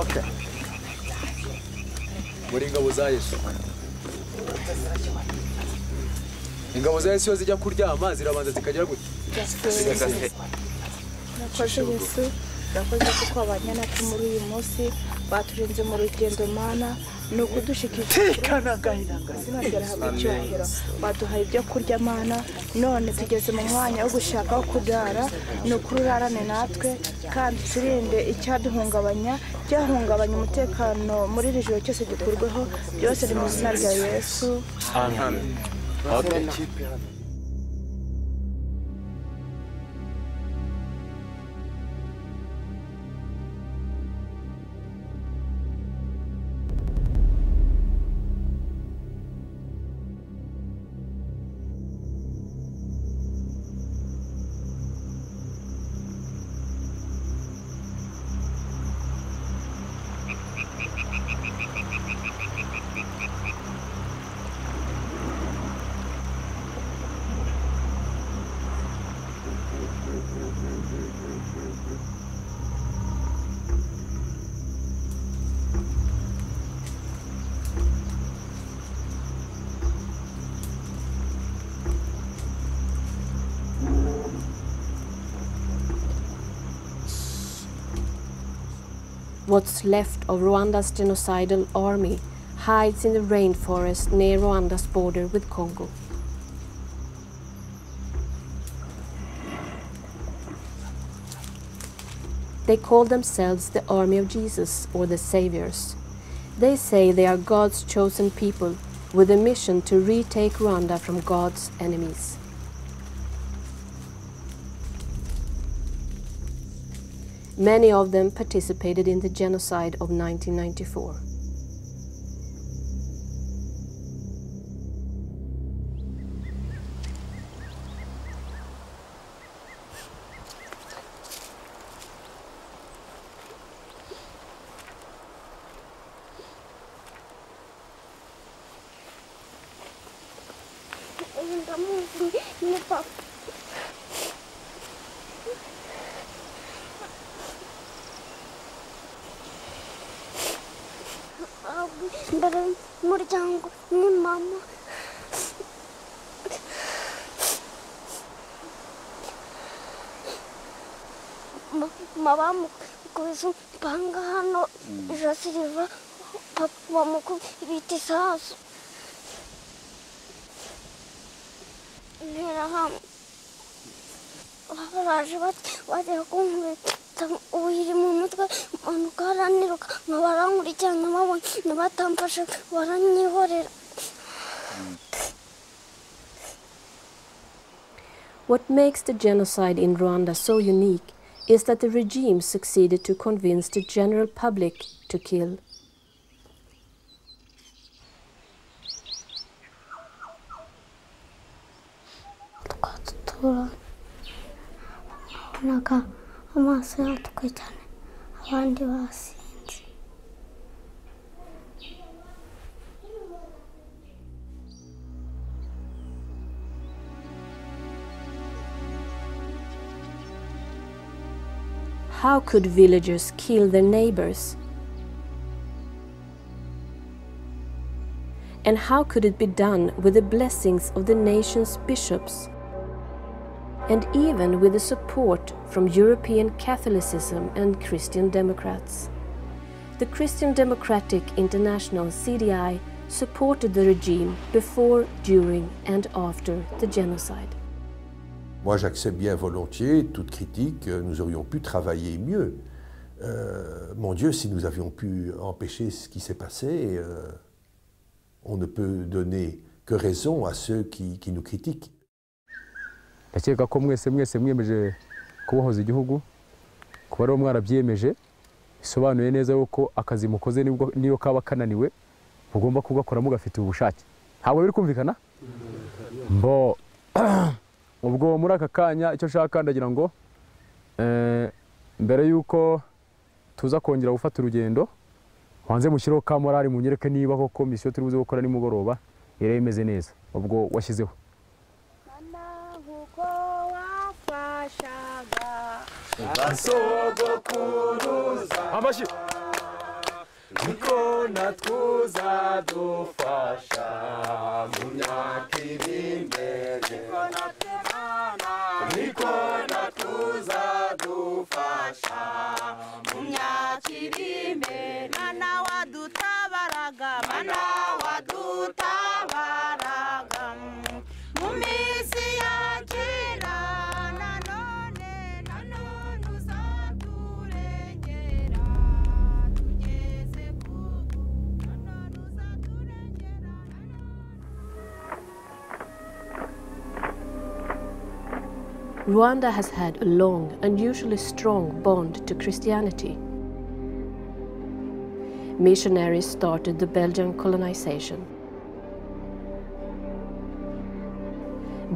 okay. Muri ingabo za yesu. Ingabo za yesu iyo zijya kuryama zirabanza zikagera gute Murakoze Yesu urakoze kuko wabanye natwe muri uyu munsi. Baturinze mu rugendo mana. Ni ukudushikisha izina ryawe rihabwa icyubahiro. Baduhaye ibyo kurya mana. None tugeze mu mwanya wo gushaka aho kurara ni ukuri urarane natwe kandi turinde icyaduhungabanya cyahungabanya umutekano muri iri joro cyose gikurweho. Byose ni mu izina rya yesu. What's left of Rwanda's genocidal army hides in the rainforest near Rwanda's border with Congo. They call themselves the Army of Jesus or the Saviors. They say they are God's chosen people with a mission to retake Rwanda from God's enemies. Many of them participated in the genocide of 1994. Bamukubise ipanga hano ijosi riva papa bamukubita isasu interahamwe baraje bajya kunkubita ubuhiri mu mutwe manuka haraniruka nka barankurikirana babonye batamfashe baranyihorera What makes the genocide in Rwanda so unique is that the regime succeeded to convince the general public to kill. abandi basinze could villagers kill their neighbors? And how could it be done with the blessings of the nation's bishops? And even with the support from European Catholicism and Christian Democrats. The Christian Democratic International CDI supported the regime before, during, and after the genocide. Moi, j'accepte bien volontiers toute critique. Nous aurions pu travailler mieux. Euh, mon Dieu, si nous avions pu empêcher ce qui s'est passé, euh, on ne peut donner que raison à ceux qui, qui nous critiquent. ndakeka ko mwese mwese mwiyemeje kubohoza igihugu kuba ariwo mwarabyiyemeje bisobanuye neza yuko akazi mukoze niyo kaba kananiwe mugomba kugakora mugafite ubushake ntabwo biri kumvikana? Mbo ubwo muri aka kanya icyo nshaka ndagira ngo eh, mbere y'uko tuza kongera gufata urugendo wanze mushyireho ka morali munyereke niba koko misiyo turi buze gukora nimugoroba yari imeze neza. Ubwo washyizeho. Amashyi niko natuzadufasha mu myaka iri imbere niko natuzadufasha mu myaka iri imbere mana wadutabaraga mana wadutabaraga Rwanda has had a long, unusually strong bond to Christianity. Missionaries started the Belgian colonization.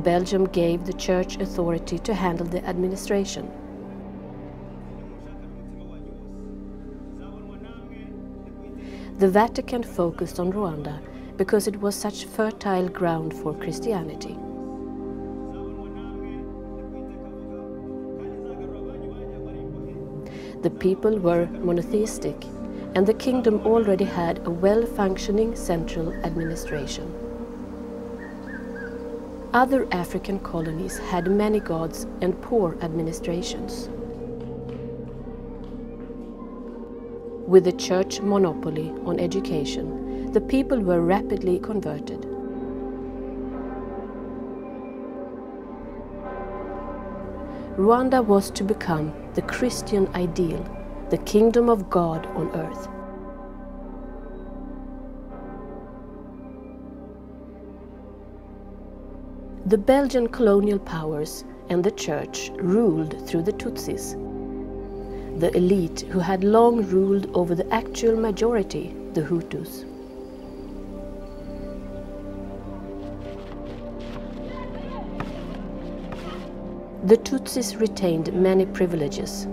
Belgium gave the church authority to handle the administration. The Vatican focused on Rwanda because it was such fertile ground for Christianity. The people were monotheistic, and the kingdom already had a well functioning central administration. Other African colonies had many gods and poor administrations. With the church monopoly on education, the people were rapidly converted. Rwanda was to become the Christian ideal, the kingdom of God on earth. The Belgian colonial powers and the church ruled through the Tutsis, the elite who had long ruled over the actual majority, the Hutus. Tutsis retained many privileges.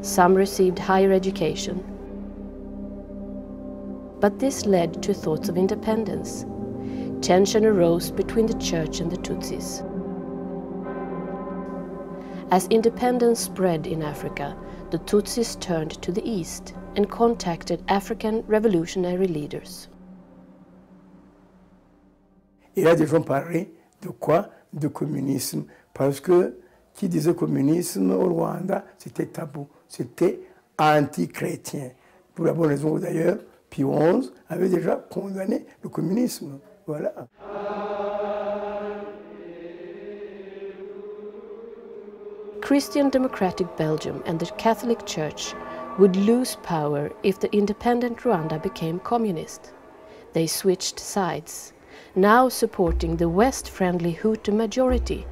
Some received higher education. But this led to thoughts of independence. Tension arose between the church and the Tutsis. As independence spread in Africa, the Tutsis turned to the east and contacted African revolutionary leaders. Et là, des gens de quoi De communisme. Parce que qui disait communisme au Rwanda, c'était tabou. C'était anti-chrétien. Pour la bonne raison d'ailleurs, Pie XI avait déjà condamné le communisme. Voilà. Christian Democratic Belgium and the Catholic Church would lose power if the independent Rwanda became communist. They switched sides, now supporting the West friendly Hutu majority.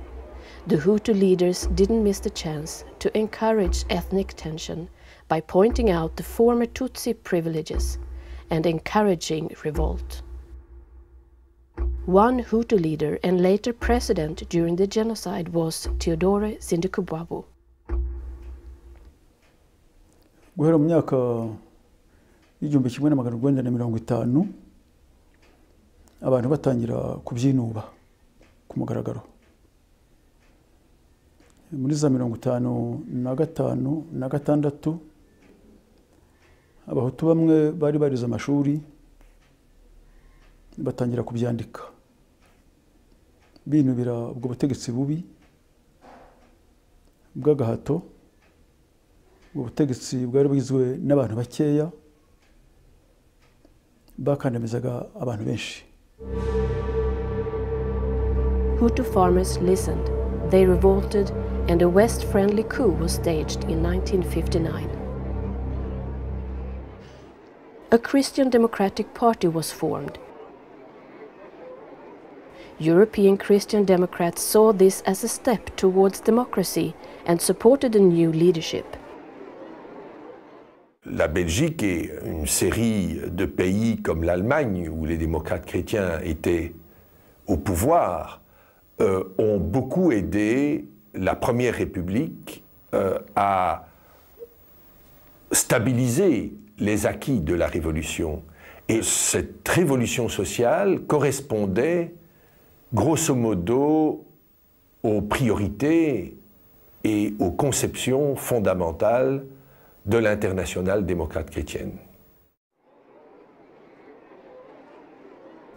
The Hutu leaders didn't miss the chance to encourage ethnic tension by pointing out the former Tutsi privileges and encouraging revolt. One Hutu leader and later president during the genocide was Theodore Sindikubwabo. guhera mu myaka y'igihumbi kimwe na magana urwenda na mirongo itanu abantu batangira kubyinuba ku mugaragaro. Muri za mirongo itanu na gatanu na gatandatu abahutu bamwe bari barize amashuri batangira kubyandika. Binubira ubwo butegetsi bubi bw'agahato ubwo butegetsi bwari bugizwe n'abantu bakeya bakandamizaga abantu benshi. Hutu farmers listened, they revolted, and a West friendly coup was staged in 1959. A Christian Democratic Party was formed. European Christian Democrats saw this as a step towards democracy and supported a new leadership. La Belgique et une série de pays comme l'Allemagne, où les démocrates chrétiens étaient au pouvoir, euh, ont beaucoup aidé la Première République euh, à stabiliser les acquis de la Révolution. Et cette révolution sociale correspondait grosso modo aux priorités et aux conceptions fondamentales de l'internationale démocrate chrétienne.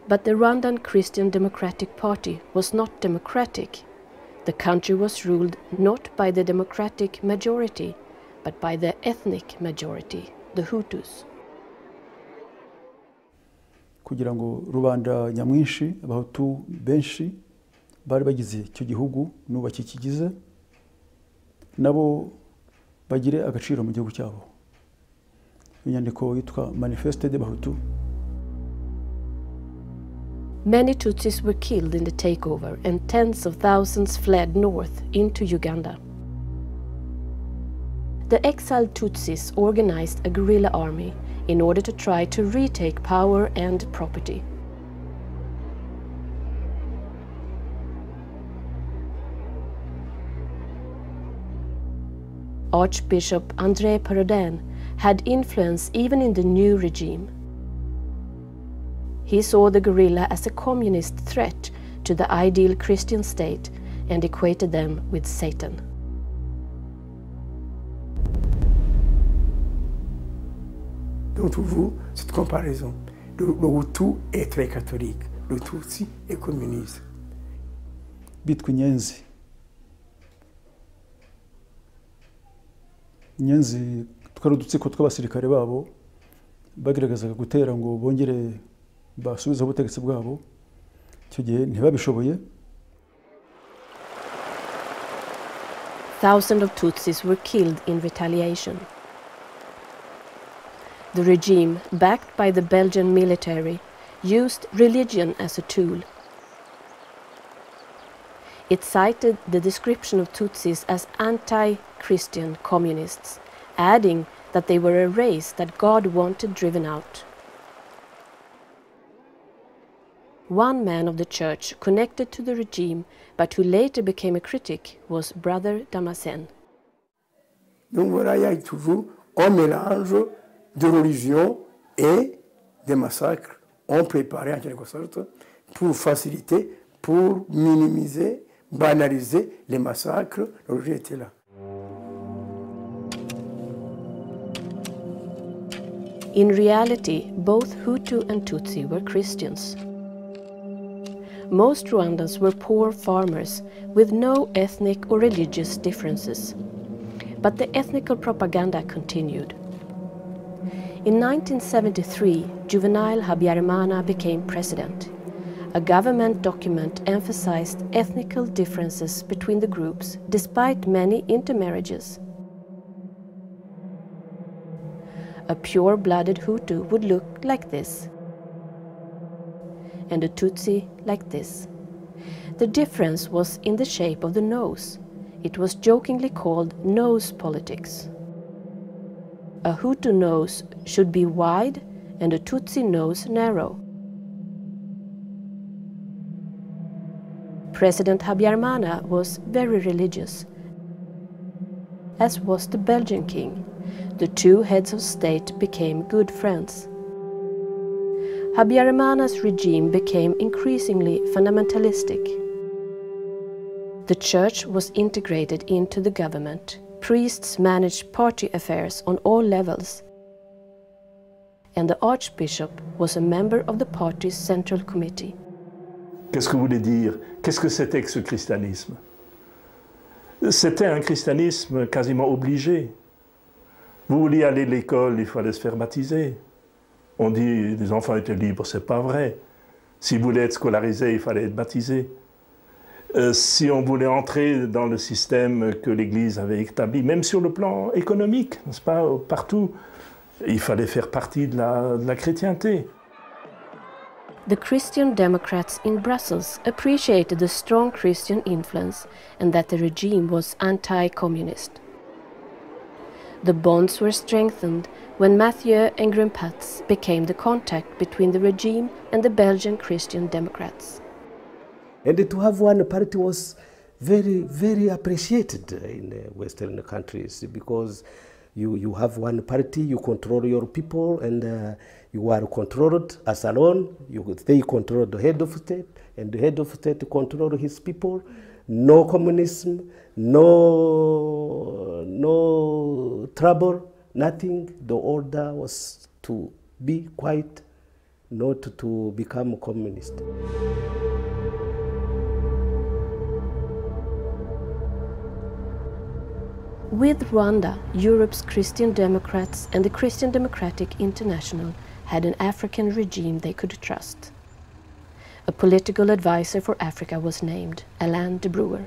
But the Rwandan Christian Democratic Party was not democratic. The country was ruled not by the democratic majority, but by the ethnic majority, the Hutus. kugira ngo rubanda nyamwinshi abahutu benshi bari bagize icyo gihugu n'ubu bakikigize nabo bagire agaciro mu gihugu cyabo inyandiko yitwa manifeste de bahutu Many Tutsis were killed in the takeover, and tens of thousands fled north into Uganda. The exiled Tutsis organized a guerrilla army in order to try to retake power and property. Archbishop André Perraudin had influence even in the new regime. He saw the guerrilla as a communist threat to the ideal Christian state and equated them with Satan. Donc toujours cette comparaison. Le, le Hutu est très catholique, le Tutsi est communiste. bitwa inyenzi inyenzi twari udutsiko tw'abasirikare babo bagaragazaga gutera ngo bongere basubizeho ubutegetsi bwabo icyo gihe ntibabishoboye Thousands of Tutsis were killed in retaliation. The regime, backed by the Belgian military, used religion as a tool. It cited the description of Tutsis as anti Christian communists, adding that they were a race that God wanted driven out. One man of the church connected to the regime, but who later became a critic, was Brother Damasen. Donc voilà, il y a toujours un mélange de religion et des massacres ont préparé en quelque sorte pour faciliter, pour minimiser, banaliser les massacres. Religion était là. In reality, both Hutu and Tutsi were Christians. Most Rwandans were poor farmers with no ethnic or religious differences. But the ethnical propaganda continued. In 1973, Juvénal Habyarimana became president. A government document emphasized ethnical differences between the groups despite many intermarriages. A pure-blooded Hutu would look like this, and a Tutsi like this. The difference was in the shape of the nose. It was jokingly called nose politics. A Hutu nose should be wide and a Tutsi nose narrow. President Habyarimana was very religious, as was the Belgian king. The two heads of state became good friends. Habyarimana's regime became increasingly fundamentalistic. The church was integrated into the government. Priests managed party affairs on all levels. And the archbishop was a member of the party's central committee. Qu'est-ce que vous voulez dire? Qu'est-ce que c'était que ce christianisme? C'était un christianisme quasiment obligé. Vous vouliez aller à l'école, il fallait se faire baptiser. On dit les enfants étaient libres, c'est pas vrai. S'ils voulaient être scolarisés, il fallait être baptisé. Euh, si on voulait entrer dans le système que l'Église avait établi, même sur le plan économique, n'est-ce pas, partout, il fallait faire partie de la chrétienté. The Christian Democrats in Brussels appreciated the strong Christian influence and that the regime was anti communist. The bonds were strengthened when Mathieu Ngirumpatse became the contact between the regime and the Belgian Christian Democrats. And to have one party was very, very appreciated in Western countries because you, you have one party, you control your people, and uh, you are controlled as alone. You, they control the head of state, and the head of state control his people. No communism, no, no trouble, nothing. The order was to be quiet, not to become communist. With Rwanda, Europe's Christian Democrats and the Christian Democratic International had an African regime they could trust. A political advisor for Africa was named, Alain de Brouwer.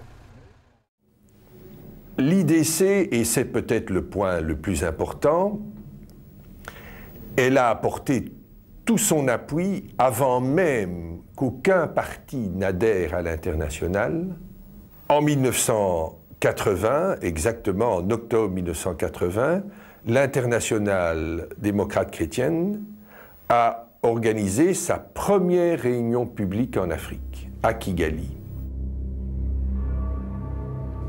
L'IDC, et c'est peut-être le point le plus important, elle a apporté tout son appui avant même qu'aucun parti n'adhère à l'international. En 1980, exactement en octobre 1980, l'internationale démocrate chrétienne a organisé sa première réunion publique en Afrique, à Kigali.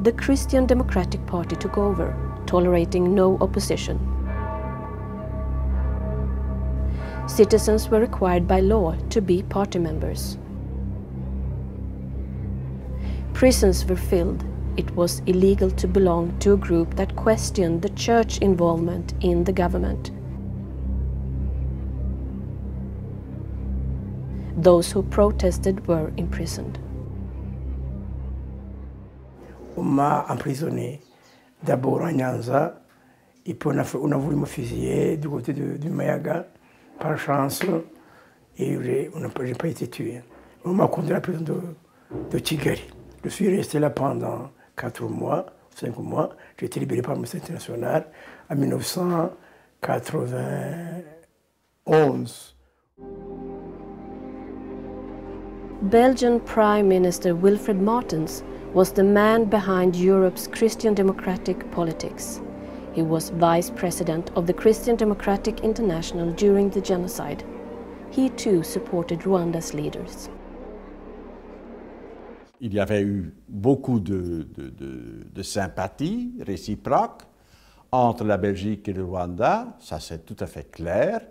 The Christian Democratic Party took over, tolerating no opposition. Citizens were required by law to be party members. Prisons were filled. It was illegal to belong to a group that questioned the church involvement in the government. Those who protested were imprisoned. On m'a emprisonné d'abord à Nyanza, et puis on a, fait- on a voulu me fusiller du côté de- du Mayaga, par chance, et j'ai- on n'a pas, été tué. On m'a conduit à la prison de, de Kigali. Je suis resté là pendant 4 mois, 5 mois. J'ai été libéré par l'Amnesty International en 1991. Belgian Prime Minister Wilfried Martens was the man behind Europe's Christian democratic politics. He was vice president of the Christian Democratic International during the genocide. He too supported Rwanda's leaders. Il y avait eu beaucoup de, de- de- de sympathie réciproque entre la Belgique et le Rwanda, ça c'est tout à fait clair.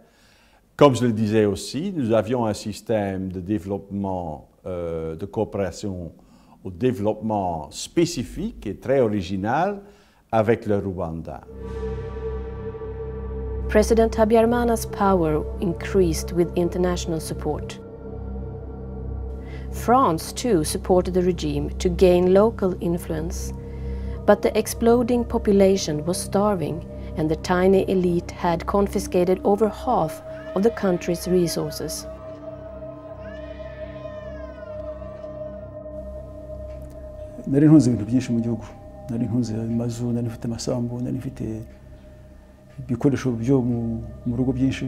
Comme je le disais aussi, nous avions un système de développement, euh, de coopération au développement spécifique et très original avec le Rwanda. President Habyarimana's power increased with international support. France too supported the regime to gain local influence, but the exploding population was starving and the tiny elite had confiscated over half of the country's resources. nari ntunze ibintu byinshi mu gihugu nari ntunze amazu nari mfite amasambu nari mfite ibikoresho byo mu, rugo byinshi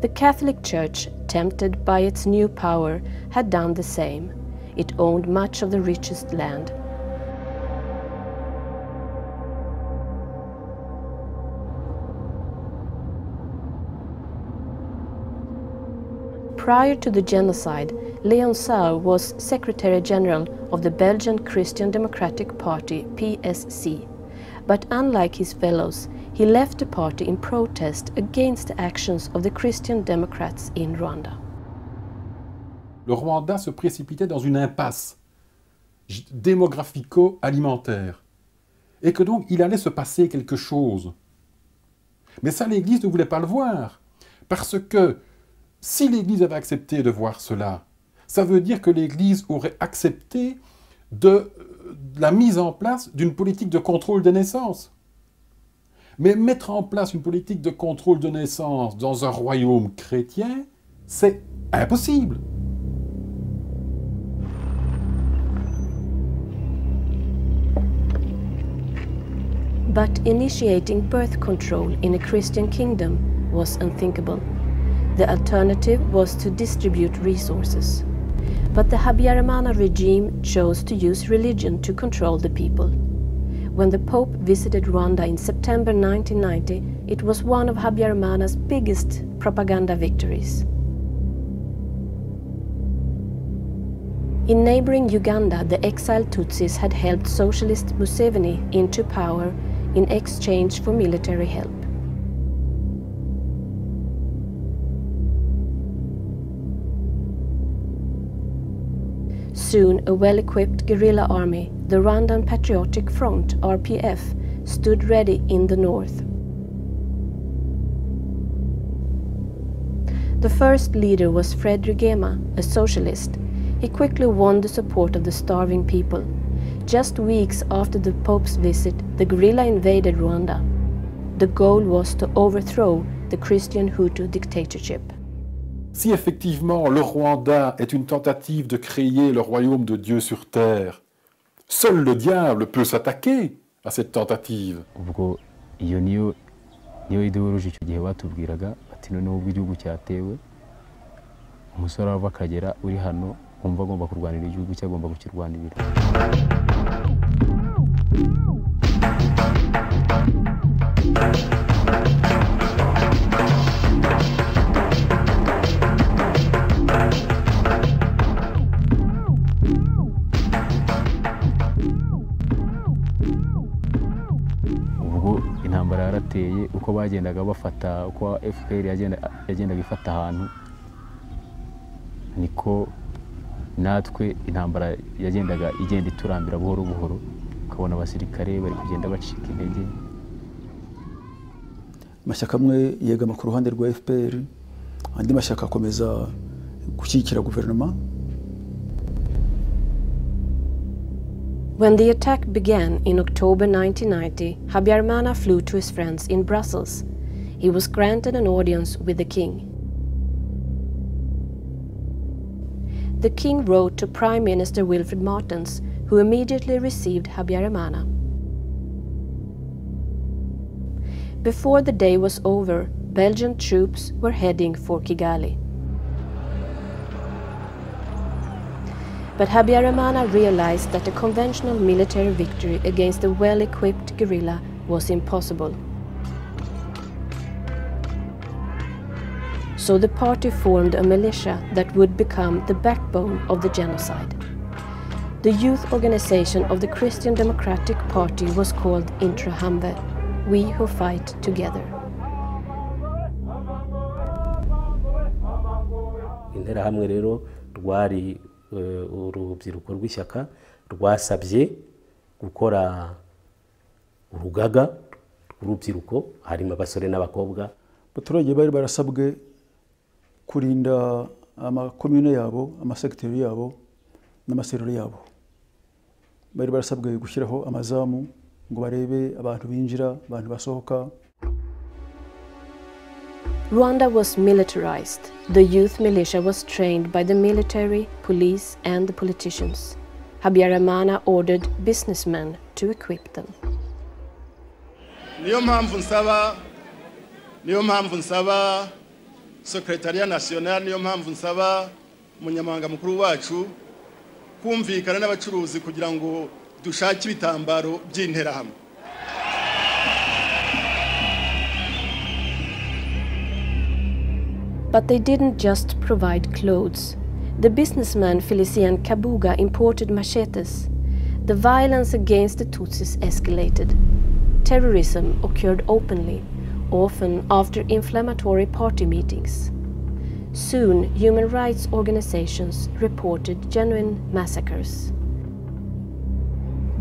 The Catholic Church, tempted by its new power, had done the same. It owned much of the richest land. Prior to the genocide, Leon Saur was Secretary General of the Belgian Christian Democratic Party, PSC. But unlike his fellows, he left the party in protest against the actions of the Christian Democrats in Rwanda. le Rwanda se précipitait dans une impasse démographico-alimentaire. Et que donc il allait se passer quelque chose. Mais ça, l'Église ne voulait pas le voir. Parce que si l'Église avait accepté de voir cela, ça veut dire que l'Église aurait accepté de, la mise en place d'une politique de contrôle des naissances. Mais mettre en place une politique de contrôle de naissance dans un royaume chrétien, c'est impossible. But initiating birth control in a Christian kingdom was unthinkable. The alternative was to distribute resources. But the Habyarimana regime chose to use religion to control the people. When the Pope visited Rwanda in September 1990, it was one of Habyarimana's biggest propaganda victories. In neighboring Uganda, the exiled Tutsis had helped socialist Museveni into power in exchange for military help. Soon, a well equipped guerrilla army, the Rwandan Patriotic Front, RPF, stood ready in the north. The first leader was Fred Rwigema, a socialist. He quickly won the support of the starving people. Just weeks after the Pope's visit, the guerrilla invaded Rwanda. The goal was to overthrow the Christian Hutu dictatorship. Si effectivement le Rwanda est une tentative de créer le royaume de Dieu sur terre, seul le diable peut s'attaquer à cette tentative. Yarateye uko bagendaga bafata uko fpr yagenda- yagendaga ifata ahantu niko natwe intambara yagendaga igenda iturambira buhoro buhoro ukabona abasirikare bari kugenda bacika intege. Amashyaka amwe yegama ku ruhande rwa fpr andi mashyaka akomeza gushyigikira guverinoma. When the attack began in October 1990, Habyarimana flew to his friends in Brussels. He was granted an audience with the king. The king wrote to Prime Minister Wilfried Martens, who immediately received Habyarimana. Before the day was over, Belgian troops were heading for Kigali. But Habyarimana realized that a conventional military victory against a well-equipped guerrilla was impossible. So the party formed a militia that would become the backbone of the genocide. The youth organization of the Christian Democratic Party was called Interahamwe, We Who Fight Together. interahamwe rero rwari urubyiruko rw'ishyaka rwasabye gukora urugaga rw'urubyiruko harimo abasore n'abakobwa. Abaturage bari barasabwe kurinda amakomune yabo amasegiteri yabo n'amaserero yabo. Bari barasabwe gushyiraho amazamu ngo barebe abantu binjira abantu basohoka. Rwanda was militarized. The youth militia was trained by the military, police, and the politicians. Habyarimana ordered businessmen to equip them. niyo mpamvu nsaba niyo mpamvu nsaba sekretariya nasiyonari niyo mpamvu nsaba umunyamabanga mukuru wacu kumvikana n'abacuruzi kugira ngo dushake by'interahamwe But they didn't just provide clothes. The businessman Felicien Kabuga imported machetes. The violence against the Tutsis escalated. Terrorism occurred openly, often after inflammatory party meetings. Soon, human rights organizations reported genuine massacres.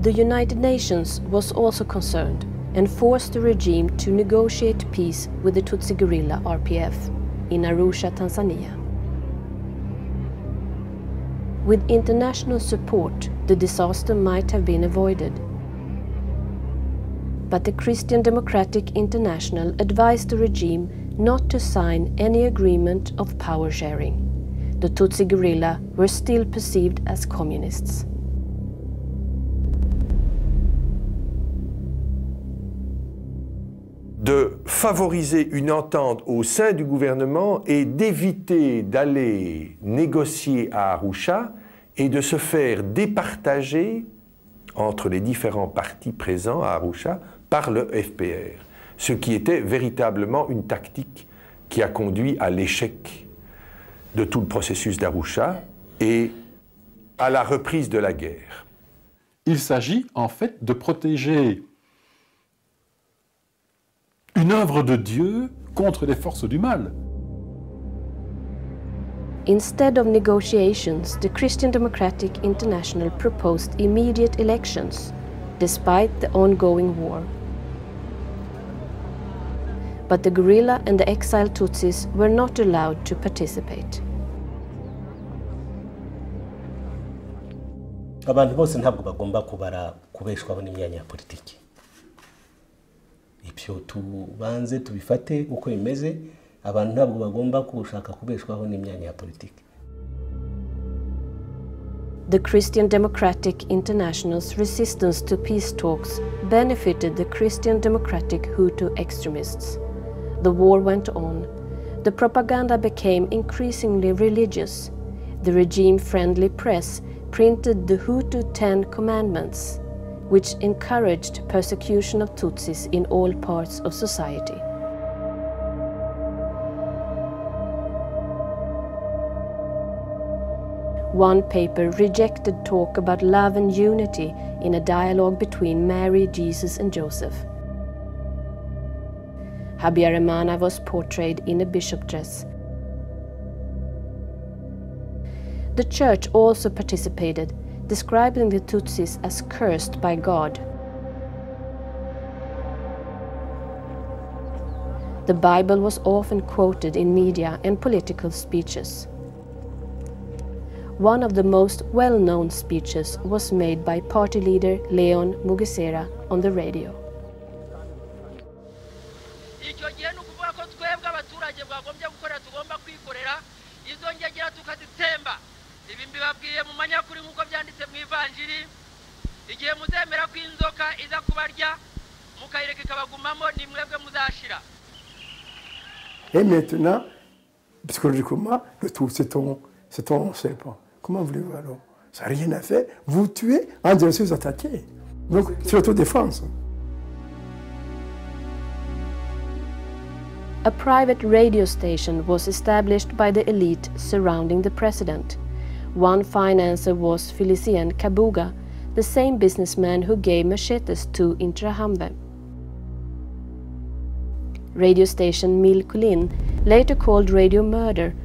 The United Nations was also concerned and forced the regime to negotiate peace with the Tutsi guerrilla RPF in Arusha, Tanzania. With international support, the disaster might have been avoided. But the Christian Democratic International advised the regime not to sign any agreement of power sharing. The Tutsi guerrilla were still perceived as communists. De favoriser une entente au sein du gouvernement et d'éviter d'aller négocier à Arusha et de se faire départager entre les différents partis présents à Arusha par le FPR, ce qui était véritablement une tactique qui a conduit à l'échec de tout le processus d'Arusha et à la reprise de la guerre. Il s'agit en fait de protéger une œuvre de Dieu contre les forces du mal. Instead of negotiations, the Christian Democratic International proposed immediate elections, despite the ongoing war. But the guerrilla and the exiled Tutsis were not allowed to participate. abantu bose ntabwo bagomba kubara kubeshwaho n'imyanya ya politiki ibyo tubanze tubifate uko bimeze abantu ntabwo bagomba kubeshwaho n'imyanya ya politiki The Christian Democratic International's resistance to peace talks benefited the Christian Democratic Hutu extremists. The war went on. The propaganda became increasingly religious. The regime friendly press printed the Hutu Ten Commandments, which encouraged persecution of Tutsis in all parts of society. One paper rejected talk about love and unity in a dialogue between Mary, Jesus, and Joseph. Habyarimana was portrayed in a bishop dress. The church also participated, describing the Tutsis as cursed by God. The Bible was often quoted in media and political speeches. One of the most well-known speeches was made by party leader Leon Mugesera on the radio. Mbibabwiye mu manyakuri nk'uko byanditse mu ivanjiri igihe muzemera ko inzoka iza kubarya mukayireka ikabagumamo ni mwebwe muzashira Et maintenant, psychologiquement, le tout, c'est ton, c'est ton serpent. Comment voulez-vous alors? Ça n'a rien à faire. Vous tuez en disant que vous attaquez. Donc, c'est l'autodéfense. A private radio station was established by the elite surrounding the president. One financer was Felicien Kabuga, the same businessman who gave machetes to Interahamwe. Radio station Mille Collines, later called Radio Murder,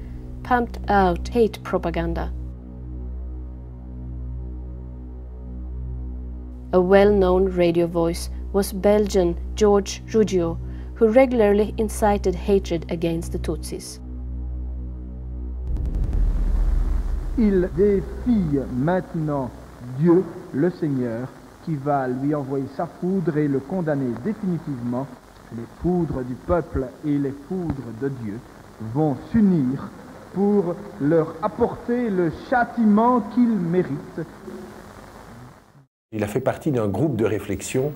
pumped out hate propaganda. A well-known radio voice was Belgian George Ruggiero, who regularly incited hatred against the Tutsis. Il défie maintenant Dieu, le Seigneur, qui va lui envoyer sa foudre et le condamner définitivement. Les foudres du peuple et les foudres de Dieu vont s'unir pour leur apporter le châtiment qu'ils méritent. Il a fait partie d'un groupe de réflexion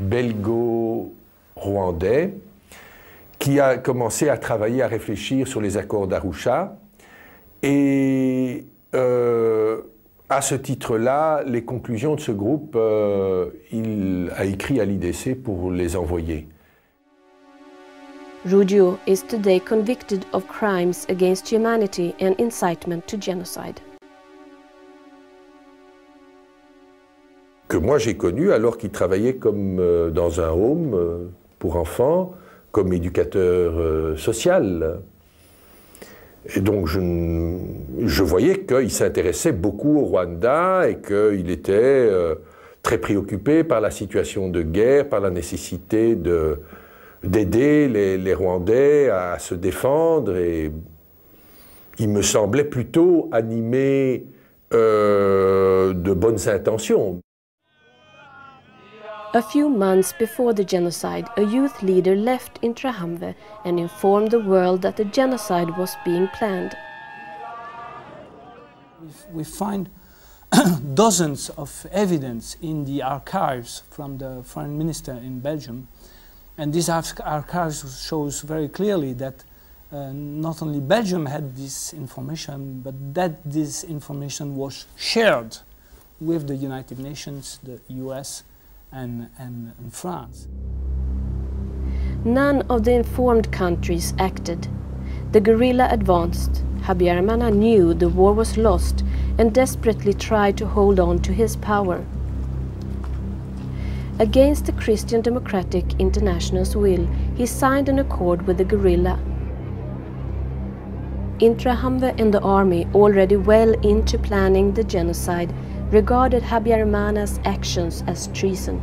belgo-rwandais qui a commencé à travailler, à réfléchir sur les accords d'Arusha. Et à ce titre-là, les conclusions de ce groupe, euh, il a écrit à l'IDC pour les envoyer. Ruggiero is today convicted of crimes against humanity and incitement to genocide. que moi j'ai connu alors qu'il travaillait comme euh, dans un home euh, pour enfants, comme éducateur euh, social. Et donc je, je voyais qu'il s'intéressait beaucoup au Rwanda et qu'il était euh, très préoccupé par la situation de guerre, par la nécessité de- d'aider les, les Rwandais à se défendre. Et il me semblait plutôt animé euh, de bonnes intentions. A few months before the genocide, a youth leader left Interahamwe and informed the world that the genocide was being planned. We find dozens of evidence in the archives from the foreign minister in Belgium, and these arch- archives shows very clearly that uh, not only Belgium had this information, but that this information was shared with the United Nations, the US, and, and, and France. None of the informed countries acted. The guerrilla advanced. Habyarimana knew the war was lost and desperately tried to hold on to his power. Against the Christian Democratic International's will, he signed an accord with the guerrilla. Interahamwe and the army, already well into planning the genocide, regarded Habyarimana's actions as treason.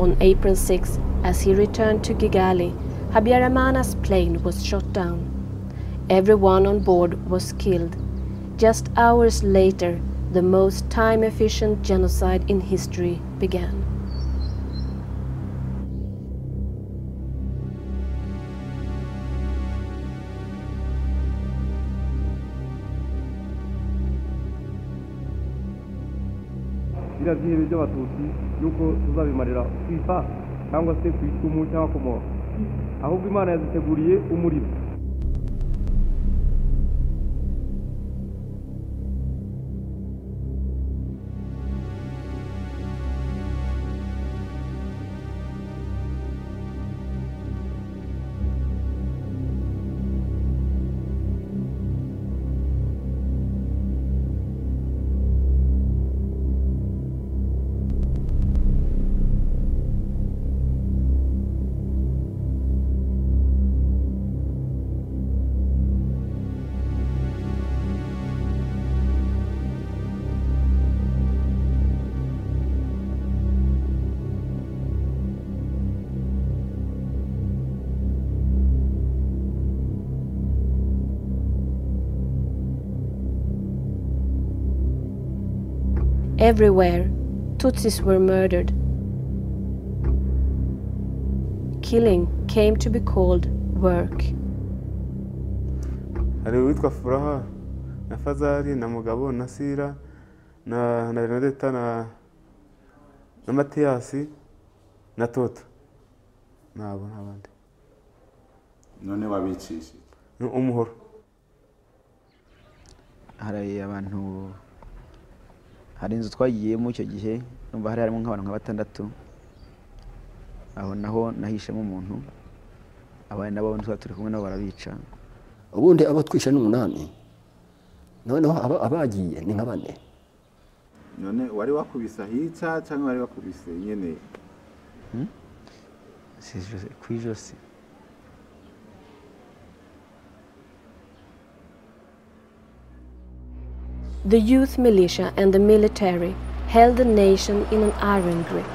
On April 6, as he returned to Kigali, Habyarimana's plane was shot down. Everyone on board was killed. Just hours later, the most time efficient genocide in history began. Biriya byihebe by'abatutsi yuko tuzabimarira kwifa cyangwa se ku icumu cyangwa ku moko ahubwo imana yaziteguriye umuriro Everywhere, Tutsis were murdered. Killing came to be called work. hari uwitwa furaha na fazari na mugabo na sira na na benedeta na na matiyasi na toto nabo n'abandi none wabicishije Ni umuhoro hari abantu hari inzu twagiyemo icyo gihe numva hari harimo nk'abantu nka batandatu. Aho naho nahishemo umuntu abandi nabo tuba turi kumwe nabo barabica. Ubundi abo twishe ni umunani noneho aba- abagiye ni nka bane. None wari wakubise ahica cyangwa wari wakubise nyine ijosi- ku ijosi. The youth militia and the military held the nation in an iron grip.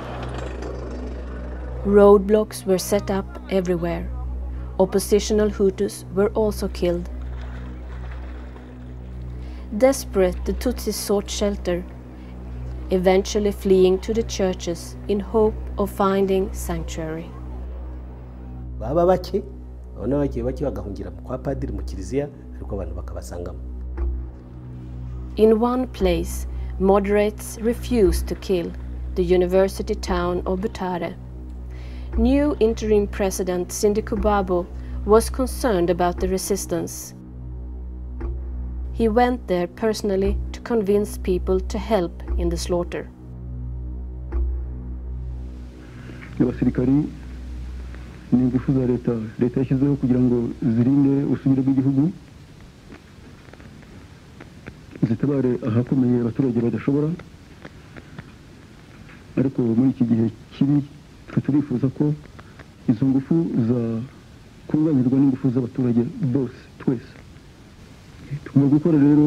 Roadblocks were set up everywhere. Oppositional Hutus were also killed. Desperate, the Tutsis sought shelter, eventually fleeing to the churches in hope of finding sanctuary. baba bake noneho bagiye bake bagahungira kwa padiri mu kiliziya ariko abantu bakabasangamo In one place, moderates refused to kill the university town of Butare. New interim president Sindikubwabo was concerned about the resistance. He went there personally to convince people to help in the slaughter. Zitabare ahakomeye abaturage badashobora ariko muri iki gihe kibi turifuza ko izo ngufu zakunganirwa n'ingufu z'abaturage bose twese. Tugomba gukora rero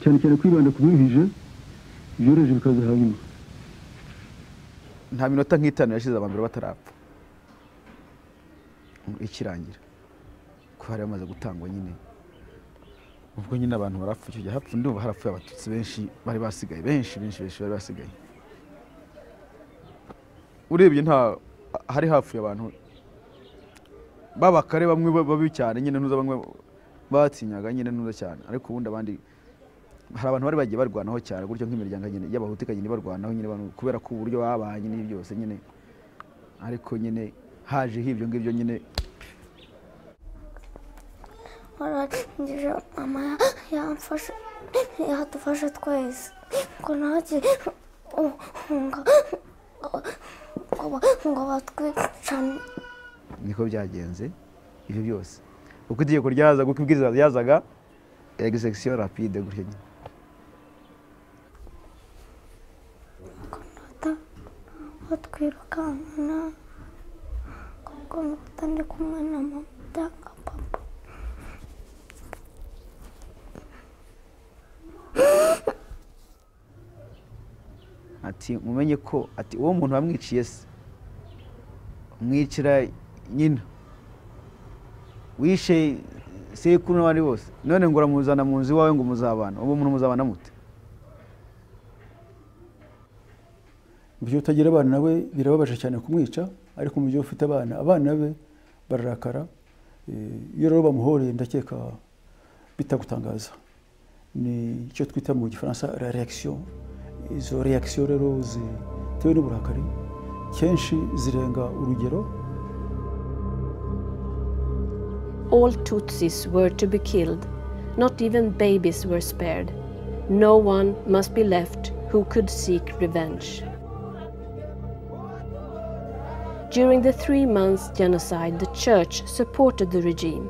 cyane cyane kwibanda ku bwihije ibyoroheje bikaza hanyuma. Nta minota nk'itanu yashize abantu mbere batarapfa. Ikirangira. Ko hari bamaze gutangwa nyine. Ubwo nyine abantu barapfa icyo gihe hapfa ndumva harapfuye abatutsi benshi bari basigaye benshi benshi benshi bari basigaye. Urebye nta hari hapfuye abantu. B'abakare bamwe babi cyane nyine ntuza bamwe batinyaga nyine ntuza cyane. Ariko ubundi abandi hari abantu bari bagiye barwanaho cyane gutyo nk'imiryango nyine y'abahutu ikagenda ibarwanaho nyine kubera ko uburyo babanye n'ibi byose nyine. Ariko nyine hajeho ibyo ngibyo nyine mama ya- yamfashe yadufashe twese ngo uhunga ngo batwicane niko byagenze ibyo byose uko itegeko ryazaga uko ibwiriza ryazaga execution rapide gutyo nyine batwirukankana ntabwo muta ndi kumwe na mama cyangwa papa ati mumenye ko ati uwo muntu wamwiciye se? Mwicira nyina. Wishe sekuru n'abandi bose. None ngo uramuzana mu nzu iwawe ngo muzabana. Uwo muntu muzabana mute? Mu gihe utagira abana nawe birababaje cyane kumwica ariko mu gihe ufite abana abana be bararakara. Eh, iyo rero bamuhoreye ndakeka bitagutangaza twita mu gifaransa reaction izo reaction rero zitewe n'uburakari kenshi zirenga urugero All Tutsis were to be killed. Not even babies were spared. No one must be left who could seek revenge. During the three months genocide, the church supported the regime.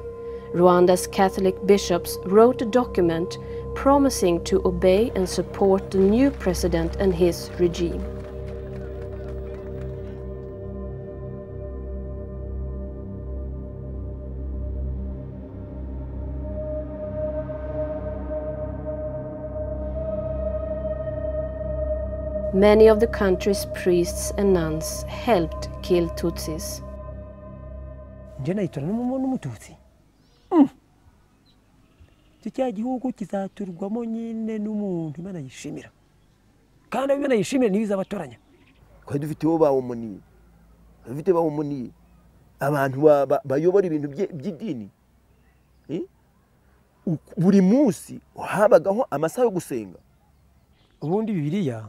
Rwanda's Catholic bishops wrote a document promising to obey and support the new president and his regime. Many of the country's priests and nuns helped kill Tutsis. nje nayitora n'umu- n'umututsi Mm. Cya gihugu kizaturwamo nyine n'umuntu imana yishimira. Kandi abo imana yishimira niyo izabatoranya. Twari dufite uwo bawumuniye dufite bawumuniye abantu ba- ba- bayobora ibintu by'idini? Uku- buri munsi habagaho amasaha yo gusenga. Ubundi bibiliya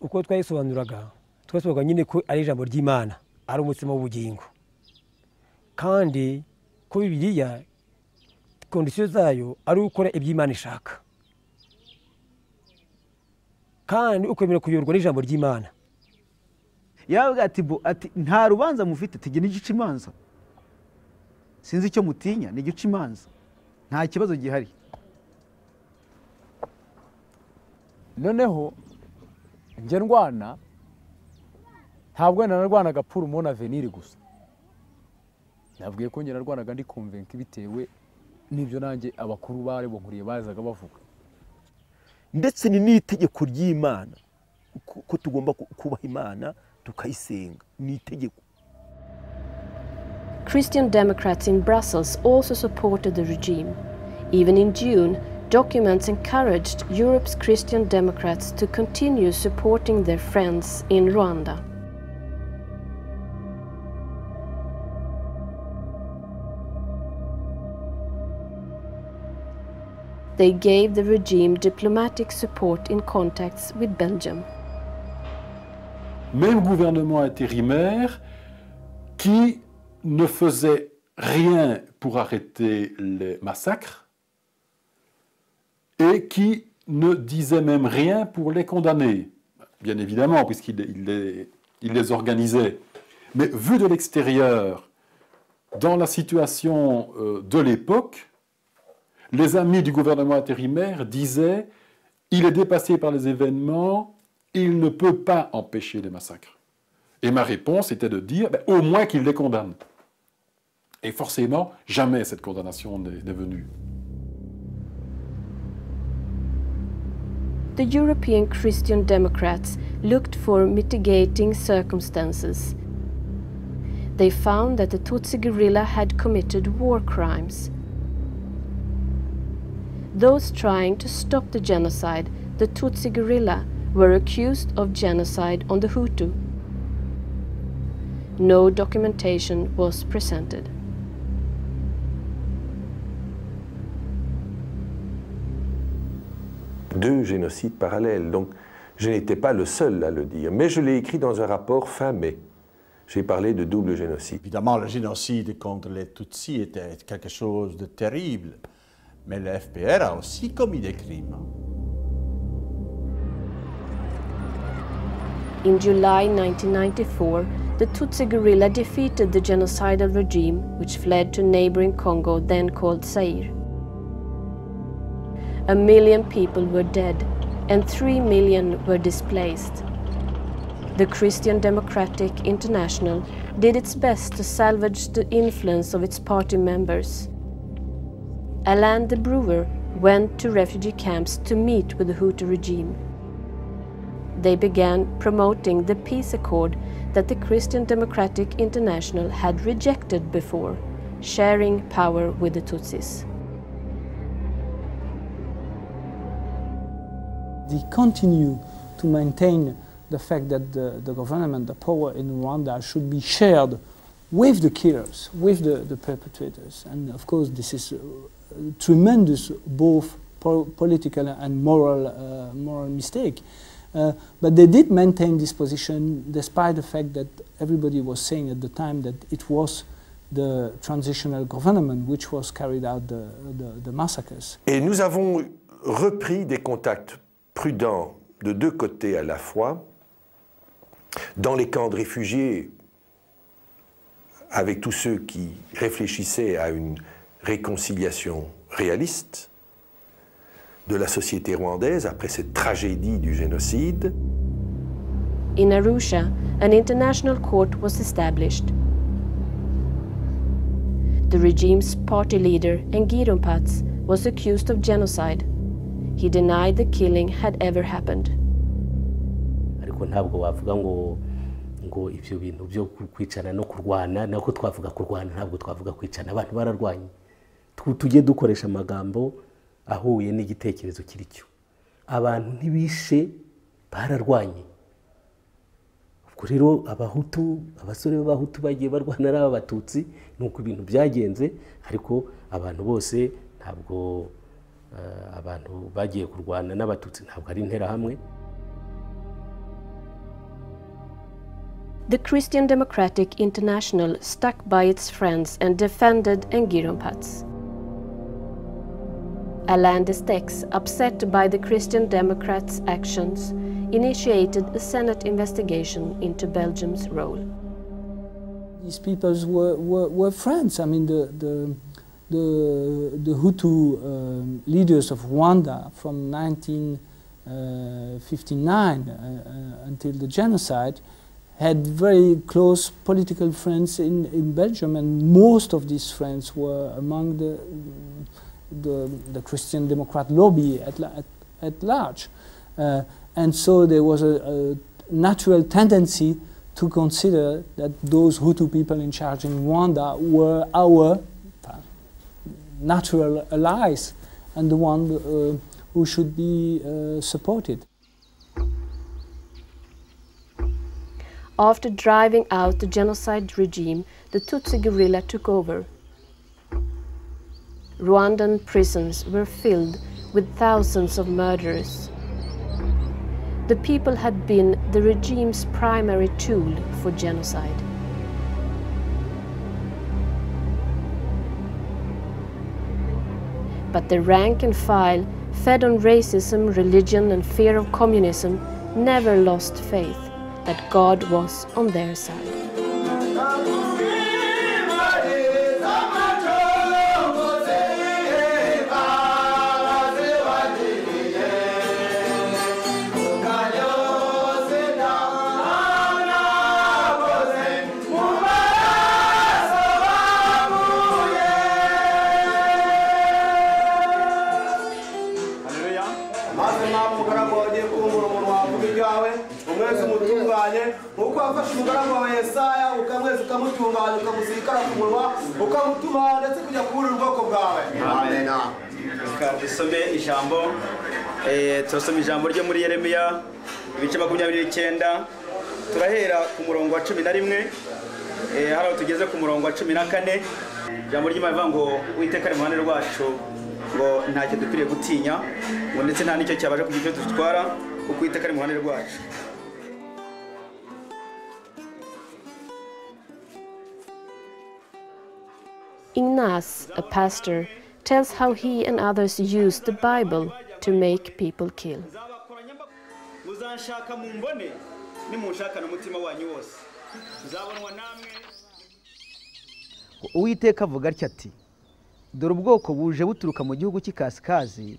uko twayisobanuraga twasobanuraga nyine ko ari ijambo ry'imana ari umutsima w'ubugingo. Kandi ko bibiliya kondisiyo zayo ari gukora ibyo imana ishaka. Kandi ukwemera kuyoborwa n'ijambo ry'imana. Yavuga ati bo ati nta rubanza mufite tujye n'igice imanza. Sinzi icyo mutinya ni igice imanza. Nta kibazo gihari. Noneho njye ndwana ntabwo wenda narwanaga puru mona aveniri gusa. Nabwiye ko njye narwanaga ndi kumvenka bitewe n'ibyo nanjye abakuru bari bunkuriye bazaga bavuga ndetse ni n'itegeko ry'imana ko ko tugomba ku- kubaha imana tukayisenga ni itegeko Christian Democrats in Brussels also supported the regime. Even in June, documents encouraged Europe's Christian Democrats to continue supporting their friends in Rwanda. They gave the regime diplomatic support in contacts with Belgium. même gouvernement intérimaire qui ne faisait rien pour arrêter les massacres et qui ne disait même rien pour les condamner. Bien évidemment, puisqu'il il les, il les organisait. Mais vu de l'extérieur, dans la situation euh, de l'époque, les amis du gouvernement intérimaire disaient il est dépassé par les événements, il ne peut pas empêcher les massacres. Et ma réponse était de dire ben, au moins qu'il les condamne. Et forcément, jamais cette condamnation n'est venue. The European Christian Democrats looked for mitigating circumstances. They found that the Tutsi guerrilla had committed war crimes. Those trying to stop the genocide, the Tutsi guerrilla, were accused of genocide on the Hutu. No documentation was presented. deux génocides parallèles. Donc, je n'étais pas le seul à le dire, mais je l'ai écrit dans un rapport fin mai. J'ai parlé de double génocide. Évidemment, le génocide contre les Tutsis était quelque chose de terrible, mais le FPR a aussi commis des crimes. In July 1994, the Tutsi guerrilla defeated the genocidal regime which fled to neighboring Congo, then called Zaire. A million people were dead and three million were displaced. The Christian Democratic International did its best to salvage the influence of its party members. Alain de Brouwer went to refugee camps to meet with the Hutu regime. They began promoting the peace accord that the Christian Democratic International had rejected before, sharing power with the Tutsis. They continue to maintain the fact that the, the government, the power in Rwanda should be shared with the killers, with the, the perpetrators. And of course, this is tremendous, both po political and moral, uh, moral mistake. Uh, but they did maintain this position despite the fact that everybody was saying at the time that it was the transitional government which was carried out the, the, the massacres. Et nous avons repris des contacts prudents de deux côtés à la fois, dans les camps de réfugiés, avec tous ceux qui réfléchissaient à une réconciliation réaliste de la société rwandaise après cette tragédie du génocide. In Arusha, an international court was established. The regime's party leader, Ngirumpat, was accused of genocide. He denied the killing had ever happened. ariko ntabwo wavuga ngo ngo ibyo bintu byo kwicana no kurwana nako twavuga kurwana ntabwo twavuga kwicana abantu bararwanye Tu- tujye dukoresha amagambo ahuye n'igitekerezo kiri cyo abantu ntibishe bararwanye. Ubwo rero abahutu abasore b'abahutu bagiye barwana ari abatutsi ni uko ibintu byagenze ariko abantu bose ntabwo eh, abantu bagiye kurwana n'abatutsi ntabwo ari interahamwe. The Christian Democratic International stuck by its friends and defended Ngirumpat. Alain Destexhe, upset by the Christian Democrats' actions, initiated a Senate investigation into Belgium's role. These peoples were, were, were friends. I mean, the, the, the, the Hutu um, leaders of Rwanda from 1959 uh, uh, until the genocide had very close political friends in, in Belgium, and most of these friends were among the, the, the Christian Democrat lobby at, la- at, at large. Uh, and so there was a, a natural tendency to consider that those Hutu people in charge in Rwanda were our uh, natural allies and the one uh, who should be uh, supported. After driving out the genocide regime, the Tutsi guerrilla took over. Rwandan prisons were filled with thousands of murderers. The people had been the regime's primary tool for genocide. But the rank and file, fed on racism, religion, and fear of communism, never lost faith that God was on their side. Umugaragu wawe ugiye kumbura umuntu wavuga ibyawe umwezi umutunganye. Nk'uko wafashe umugaragu wawe yesaya ukamwezi ukamutunganya ukamuzirikana ku munwa ukamutuma ndetse kujya kuburira ubwoko bwawe. Amen. Reka dusome ijambo Eh, turasoma ijambo ryo muri yeremiya ibice makumyabiri n'icyenda. Turahera ku murongo wa cumi na rimwe Eh, hari aho tugeze ku murongo wa cumi na kane. Ijambo ry'imana rivuga ngo mu ruhande rwacu. Ngo ntacyo dukwiriye gutinya ngo ndetse nta n'icyo cyabasha kugira icyo dutwara kuko iteka ari mu ruhande rwacu. Ignace, a pastor, tells how he and others used the Bible to make people kill. uwiteka avuga atya ati dore ubwoko buje buturuka mu gihugu cy'ikasikazi.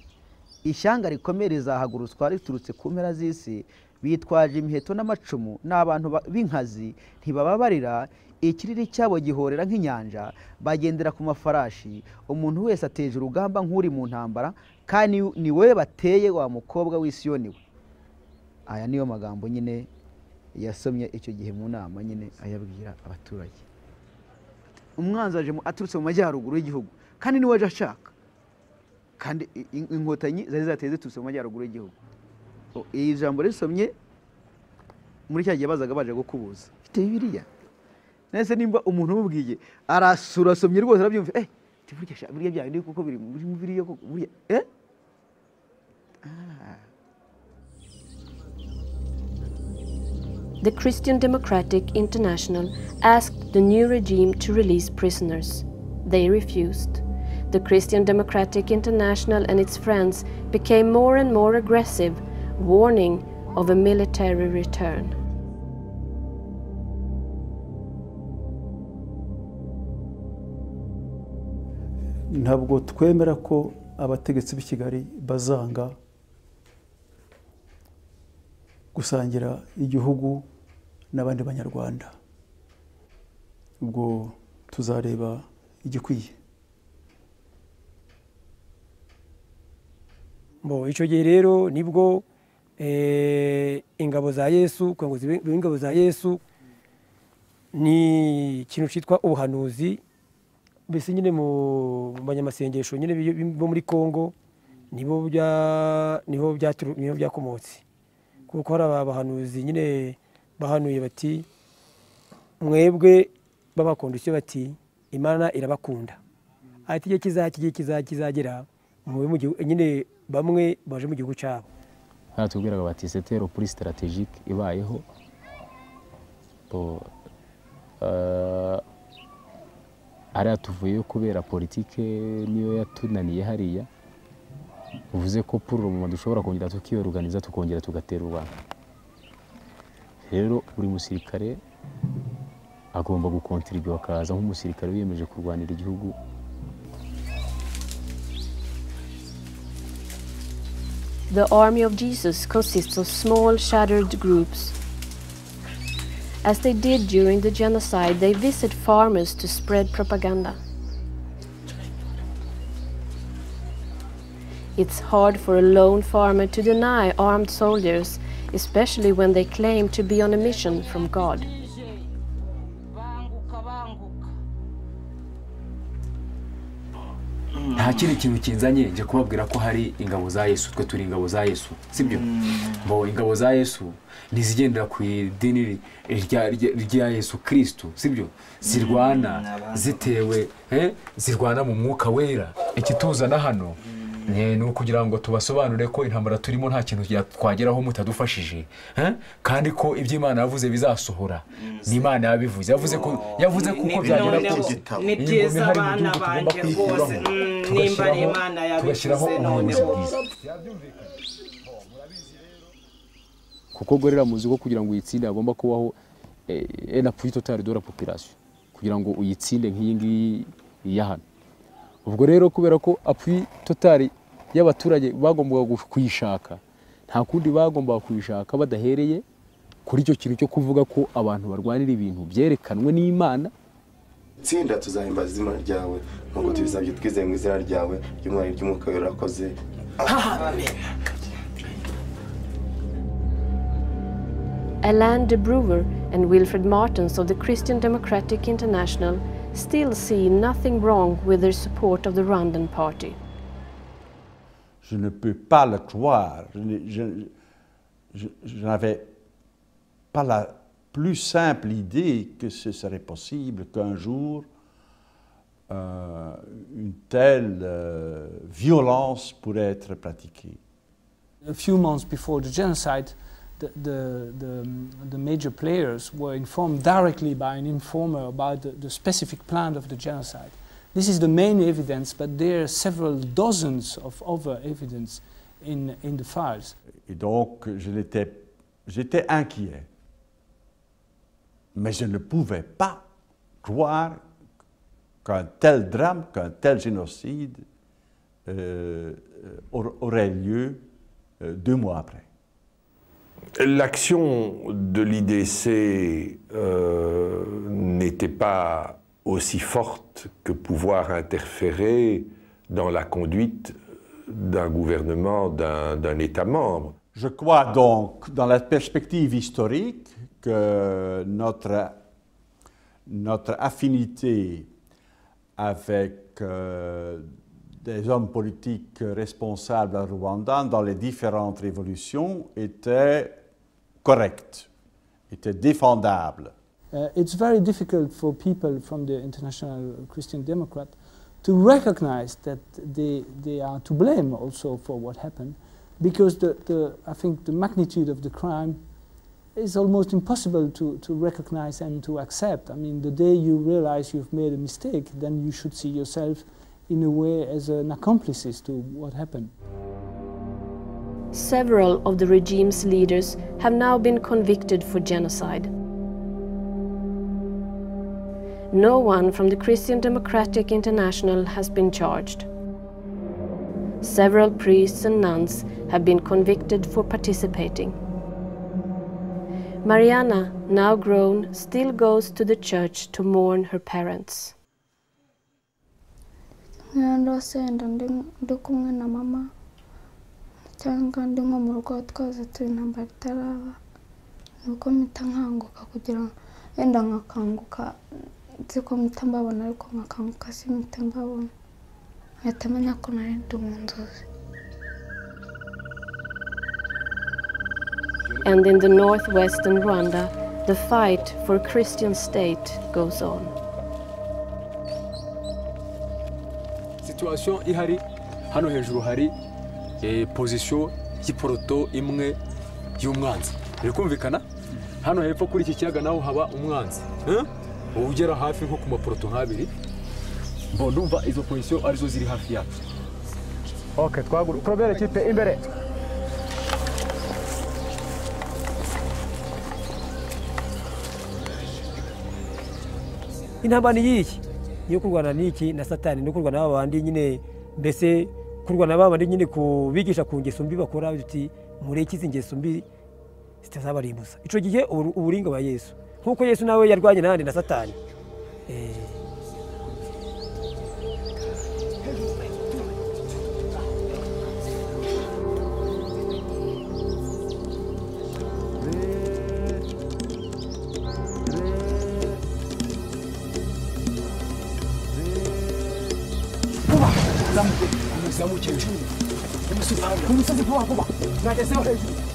Ishyanga rikomeye rizahagurutswa riturutse ku mpera z'isi. Bitwaje imiheto n'amacumu ni abantu ba- b'inkazi. Ntibababarira. Ikiriri cyabo gihorera nk'inyanja. Bagendera ku mafarashi. Umuntu wese ateje urugamba nk'uri mu ntambara kandi ni wowe bateye wa mukobwa w'i Siyoni we. Aya niyo magambo nyine yasomye icyo gihe mu nama nyine ayabwira abaturage. Umwanzi aturutse mu majyaruguru y'igihugu. Kandi niwe aje ashaka kandi inkotanyi zari zateye ziturutse mu majyaruguru y'igihugu iyi jambo risomye muri cya gihe bazaga baje gukubuza ifite bibiliya nese nimba umuntu umubwiye arasura asomye rwose arabyumva eh ti burya sha- burya bya bindi kuko biri muri mu yo koko burya eh Ah. The Christian Democratic International asked the new regime to release prisoners. They refused. The Christian Democratic International and its friends became more and more aggressive, warning of a military return. ntabwo twemera ko abategetsi b'i kigali bazanga gusangira igihugu n'abandi banyarwanda ubwo tuzareba igikwiye Bo icyo gihe rero ni bwo eh, ingabo za yesu kugira ngo zibe ingabo za yesu ni ikintu cyitwa ubuhanuzi mbese nyine mu banyamasengesho nyine bo muri congo nibo byakomotse. Kuko hari aba bahanuzi nyine bahanuye bati mwebwe b'abakondisiyo bati imana irabakunda. Ati igihe kiza igihe kiza kizagera nyine bamwe baje mu gihugu cyabo. Baratubwiraga bati setero puri sitarategike ibayeho? Eh, hariya tuvuyeyo kubera politike niyo yatunaniye hariya bivuze ko puru mu dushobora kongera tukiyoruganiza tukongera tugatera u rwanda rero buri musirikare agomba gukontribuwa akaza nk'umusirikare wiyemeje kurwanira igihugu The Army of Jesus consists of small, shattered groups. As they did during the genocide, they visit farmers to spread propaganda. It's hard for a lone farmer to deny armed soldiers, especially when they claim to be on a mission from God. Nta kindi kintu kinzanye nje kubabwira ko hari ingabo za yesu twe turi ingabo za yesu sibyo? Mbo ingabo za yesu ntizigendera ku idini rya- yesu kirisitu sibyo? Zirwana zitewe eh, zirwana mu mwuka wera. Ikituzana hano ni ni ukugira ngo tubasobanurire ko intambara turimo nta kintu ya- twageraho mutadufashije eh? kandi ko ibyo imana yavuze bizasohora. Ni imana yabivuze. Yavuze ko yavuze ko uko byagera kose. ni byiza abana banjye rwose. Mm, nimba ari imana yabivuze ubuyobozi noneho. bwiza kuko gorera muzi ko kugira ngo uyitsinde hagomba kubaho ena puyi totari de la population. Kugira ngo uyitsinde nk'iyi ngiyi ya hano. Ubwo rero kubera ko apuyi totari y'abaturage bagombaga kuyishaka nta kundi bagombaga kuyishaka badahereye kuri icyo kintu cyo kuvuga ko abantu barwanira ibintu byerekanwe n'imana. Tsinda tuzahimbaza izina ryawe nk'uko tubisabye twizeye mu izina ryawe ry'umwari ry'umwuka wera urakoze Alain de Brouwer and Wilfred Martens of the Christian Democratic International still see nothing wrong with their support of the Rwandan party. Je ne peux pas le croire. Je, je- je- je n'avais pas la plus simple idée que ce serait possible qu'un jour euh, une telle euh, violence pourrait être pratiquée. A few months before the genocide, the, the, the, major players were informed directly by an informer about the, the specific plan of the genocide. This is the main evidence, but there are several dozens of other evidence in, in the files. Et donc, j'étais inquiet. Mais je ne pouvais pas croire qu'un tel drame, qu'un tel génocide euh, euh aurait lieu euh, deux mois après. L'action de l'IDC euh, n'était pas aussi forte que pouvoir interférer dans la conduite d'un gouvernement, d'un État membre. Je crois donc, dans la perspective historique, que notre, notre affinité avec euh, des hommes politiques responsables à Rwanda dans les différentes révolutions. Uh, it's very difficult for people from the International Christian Democrat to recognize that they, they are to blame also for what happened because the, the, I think the magnitude of the crime is almost impossible to, to recognize and to accept. I mean, the day you realize you've made a mistake, then you should see yourself in a way as an accomplice to what happened. Several of the regime's leaders have now been convicted for genocide. No one from the Christian Democratic International has been charged. Several priests and nuns have been convicted for participating. Mariana, now grown, still goes to the church to mourn her parents. Ndose wenda ndi kumwe na mama. Cyangwa ndi nko mu rugo twaze turi intambara itaraba nuko mpita nkanguka kugira ngo wenda nkakanguka nzi ko mpita mbabona ariko nkakanguka si mpita mbabona nkahita menya ko nari ndi mu nzozi And in the northwestern Rwanda, the fight for a Christian state goes on. Situation ihari hano hejuru hari eh, position y'iporoto imwe y'umwanzi. Biri kumvikana? Hano hepfo kuri iki kiyaga naho haba umwanzi. Uba ugera hafi nko ku maporoto nk'abiri mbo ndumva izo position ari zo ziri hafi yacu. Ok twagura. Probere kipe imbere. Intambara ni y'iki yo kurwana n'iki na satani no kurwana n'aba bandi nyine mbese kurwana n'aba bandi nyine kubigisha ku ngeso mbi bakora uti mureke izi ngeso mbi zitazabarimbuza ico gihe ubu- uburinga bwa yesu. Nk'uko yesu nawe yarwanye n'ahandi na satani. samu ce shi kuma su fara kuma su fara kuma na ta sai